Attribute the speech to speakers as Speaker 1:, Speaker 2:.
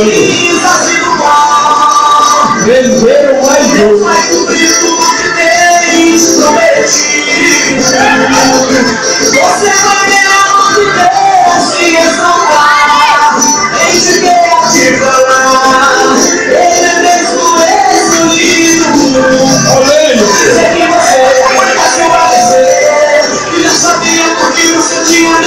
Speaker 1: todo.
Speaker 2: Venderam mais um.
Speaker 1: Vai cumprir tudo que tens prometido. Você vai ganhar o que Deus se exaltar. Eis que eu falar. Ele é mesmo escolhido.
Speaker 2: Aleluia. Sei
Speaker 1: que você é vai se aparecer. E já sabia porque você tinha